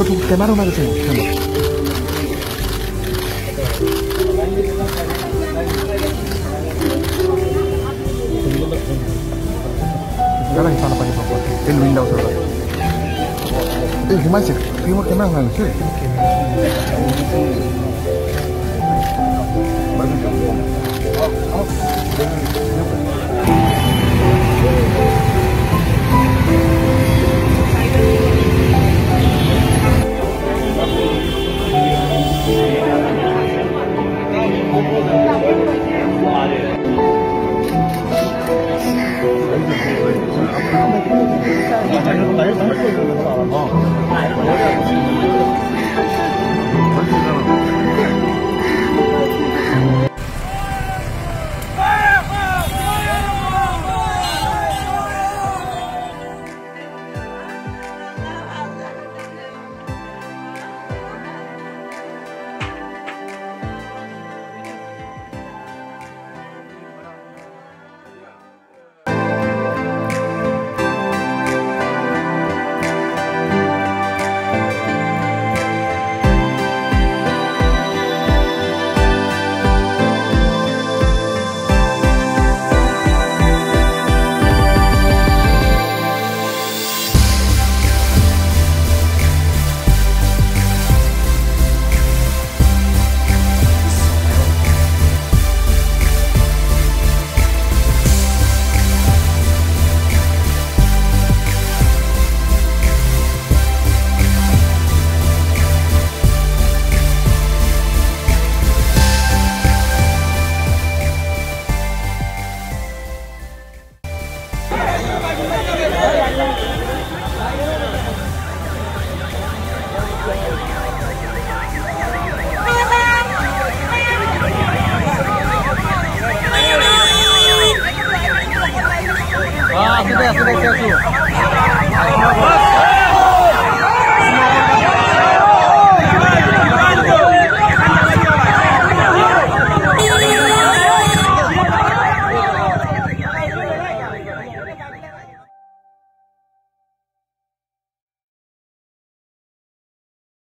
我总共才买那么多东西，干嘛？来了，你放了吧，你老婆，给你领导说。哎，你慢点，别摸着那玩意儿。Thank dạ. you.